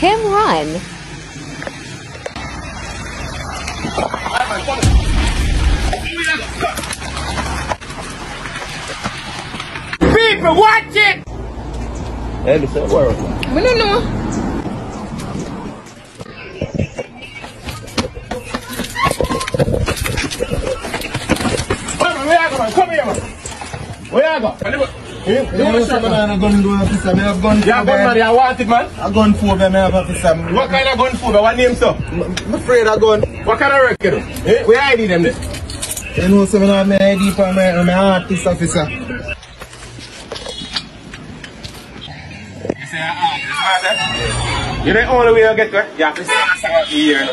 him run. People, watch it! Hey, listen, where? We don't know. Come on, where you? Come here, man. Where you go? You, you You know to something man? I gun do officer. Me have gun phobia. gun, man. You want it, man? A gun phobia. Me have officer. What kind of gun phobia? What name, sir? I'm afraid of gun. What kind of do? Eh? Where ID them there? You know, so me have my ID for my, my artist officer. You say, ah, this man, eh? You know the only way you get there? You have to sing a song at the ear, no?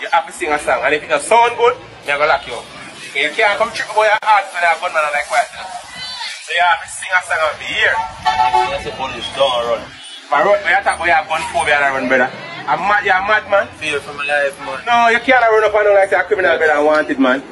You have to sing a song. And if it doesn't sound good, you're going to lock you up. You can't come trip about your for that gunman and like what, you know? So you have to sing a song at the ear. That's the police don't run. But run, when you talk about your gun phobia and run, brother. I'm mad, you're a mad man. Fear for my life, man. No, you can't run up and down like a criminal brother and wanted man.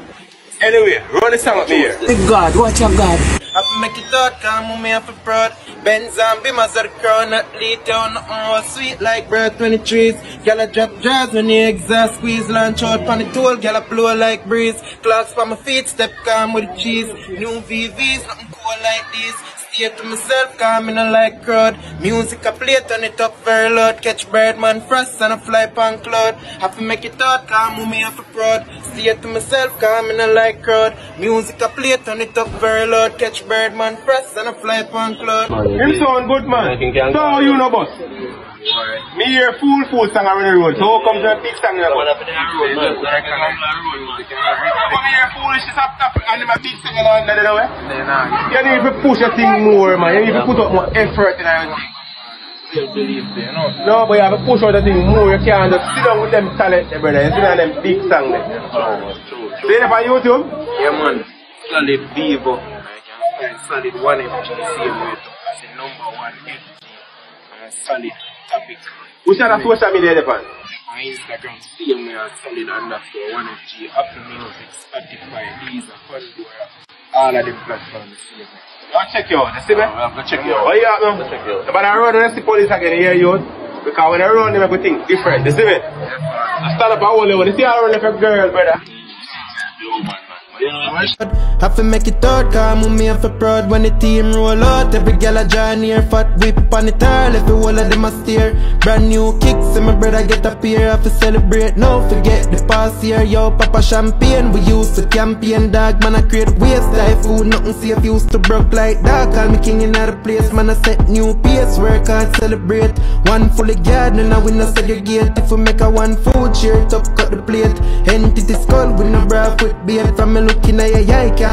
Anyway, run the song up me here. God, watch your God. I to make it out, come with me proud. Benz and Beamers are the crown, not late down, more sweet like bread 23s. Gyal a drop jazz when the exhaust squeeze, launch out on the toll, gyal a blow like breeze. Clocks for my feet, step calm with the cheese. New VVs, nothing cool like this. Stay to myself, calm in a like crowd. Music I play, turn it up very loud. Catch Birdman frost and a fly pan cloud. Have to make it out, calm with me have a proud. Stay to myself, calm in like crowd. Music I play, turn it up very loud. Catch Birdman frost and a fly pan cloud. Him sound good man. So how you know boss? Me hear fool fool song around the road. So how come the big song there? boss? Come here foolish is up top and them a big song along there eh? the way. You need to push a thing more man. You need to put up more effort in everything. No, but you have to push out the thing more. You can't just sit down with them talent, there, brother. You sit down with them big song there. See them on YouTube? Yeah, man. Solid Vevo. Like, solid one FG same way. As a number one FG. And solid topic. Which other social media they on? On Instagram, same way as solid underscore one FG. Apple Music, Spotify, Deezer, Pandora. All of them platforms. Go check you out, you see me? I'm gonna check you out. Oh yeah, no. But I run and see police again here, you. Because when I run, them everything different. You see me? I stand up and hold you. You see I run like a girl, brother. Have to make it out, cause move me off a proud when the team roll out. Every gal a join here, fat whip on it all. Every wall of them a steer. Brand new kicks, and my brother get up here. Have to celebrate, no forget the past year. Yo, Papa Champagne, we used to campaign, dog. Man, I create waste life, food, nothing safe. Used to broke like that, Call me king in other place, man. I set new pace, work hard, celebrate. One fully garden, and we no segregate. If we make a one food, share it up, cut the plate. Entity skull with no bra, foot beard. From me looking at your can't